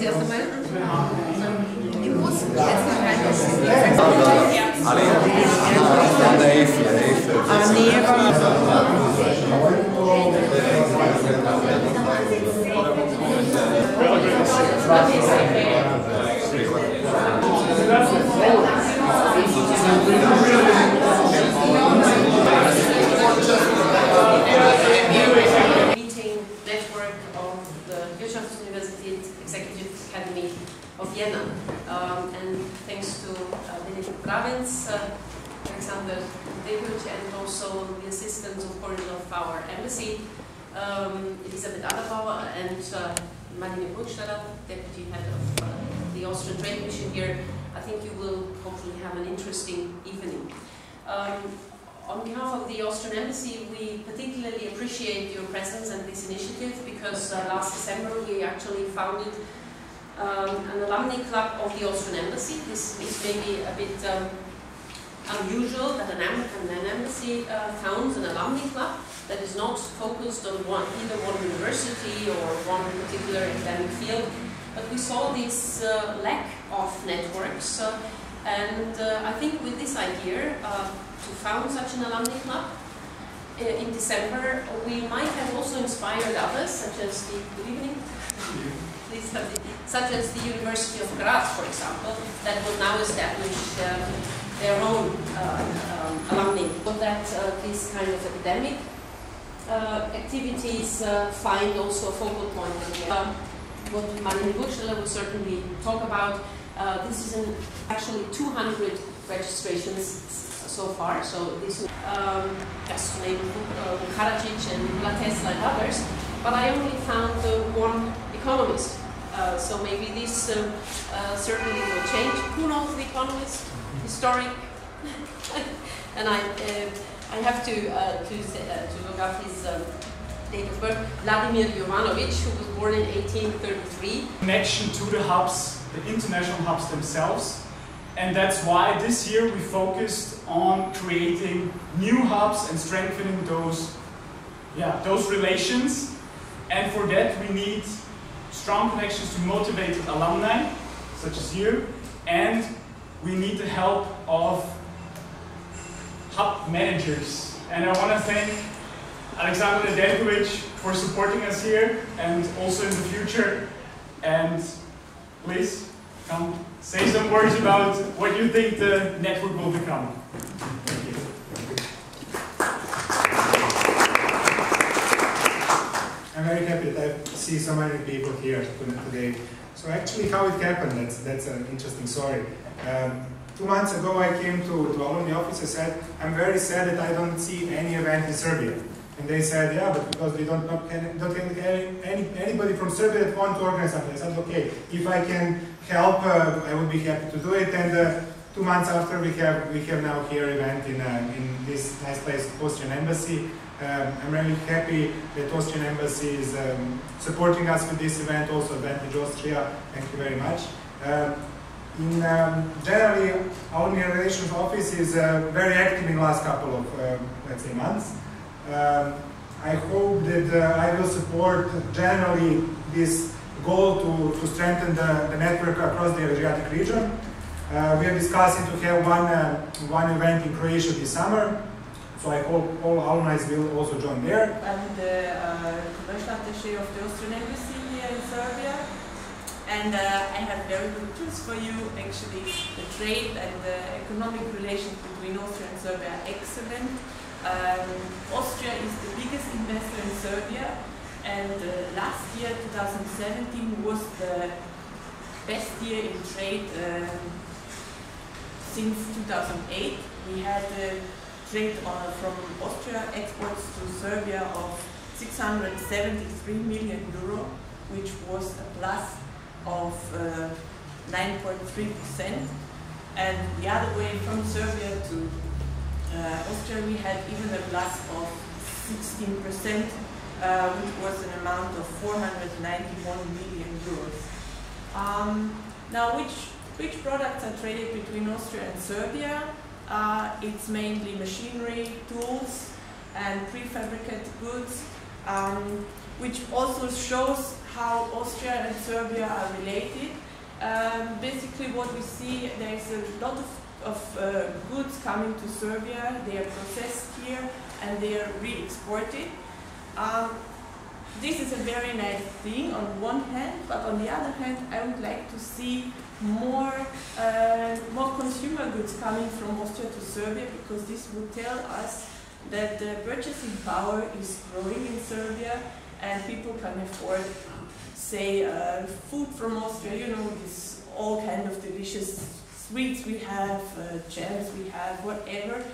das erste Mal? Ich muss jetzt noch rein. Ali, an der Eifel. An der Eifel. Gravins, uh, Alexander Deguc, and also the assistance, of course, of our embassy, um, Elisabeth Aderbauer and uh, Marlene Burgstaller, deputy head of uh, the Austrian Trade Mission here. I think you will hopefully have an interesting evening. Um, on behalf of the Austrian Embassy, we particularly appreciate your presence and this initiative because uh, last December we actually founded um, an alumni club of the Austrian Embassy. This is maybe a bit um, unusual that an, an embassy uh, founds an alumni club that is not focused on one, either one university or one particular academic field. But we saw this uh, lack of networks, uh, and uh, I think with this idea uh, to found such an alumni club in December, we might have also inspired others, such as the good evening, the- such as the University of Graz, for example, that will now establish um, their own uh, um, alumni. So that uh, this kind of academic uh, activities uh, find also a focal point. in Um, what Marlene Burgstaller will certainly talk about. Uh, this is an, actually 200 registrations so far. So this, um, just to name uh, Karadzic and Nikola and others. But I only found uh, one economist. Uh, so maybe this uh, uh, certainly will change. Who knows the economist? Historic. and I, uh, I have to uh, to, say, to look up his um, date of birth. Vladimir Jovanovic, who was born in 1833. connection to the hubs, the international hubs themselves. And that's why this year we focused on creating new hubs and strengthening those, yeah, those relations. And for that we need strong connections to motivated alumni, such as you, and we need the help of hub managers. And I want to thank Aleksandar Nedeljković for supporting us here and also in the future. And please come say some words about what you think the network will become. I'm very happy that I see so many people here today. So actually how it happened, that's, that's an interesting story. Um, two months ago I came to, to alumni office, I said, I'm very sad that I don't see any event in Serbia. And they said, yeah, but because we don't, not, can, don't have any, any, anybody from Serbia that want to organize something. I said, okay, if I can help, uh, I would be happy to do it. And uh, two months after, we have we have now here event in uh, in this nice place, Austrian Embassy. Um, I'm really happy that Austrian Embassy is um, supporting us with this event, also Advantage Austria. Thank you very much. Um, in um, generally, our Media Relations Office is uh, very active in the last couple of, um, let's say, months. Um, I hope that uh, I will support generally this goal to, to strengthen the, the network across the Adriatic region. Uh, we are discussing to have one, uh, one event in Croatia this summer, so I hope all alumni will also join there. I'm the uh, commercial attaché of the Austrian Embassy here in Serbia. And uh, I have very good news for you. Actually, the trade and the economic relations between Austria and Serbia are excellent. Um, Austria is the biggest investor in Serbia, and uh, last year, 2017, was the best year in trade um, since 2008. We had trade uh, from Austria exports to Serbia of 673 million euro, which was a plus of uh, 9.3%. And the other way from Serbia to Austria, we had even a plus of 16%, uh, which was an amount of 491 million euros. Um, now, which, which products are traded between Austria and Serbia? Uh, it's mainly machinery, tools, and prefabricated goods. Um, which also shows how Austria and Serbia are related. Um, basically, what we see, there's a lot of, of uh, goods coming to Serbia. They are processed here and they are re-exported. Um, this is a very nice thing on one hand, but on the other hand, I would like to see more uh, more consumer goods coming from Austria to Serbia because this would tell us that the purchasing power is growing in Serbia and people can afford, say, uh, food from Austria. You know, this all kind of delicious sweets we have, uh, jams we have, whatever.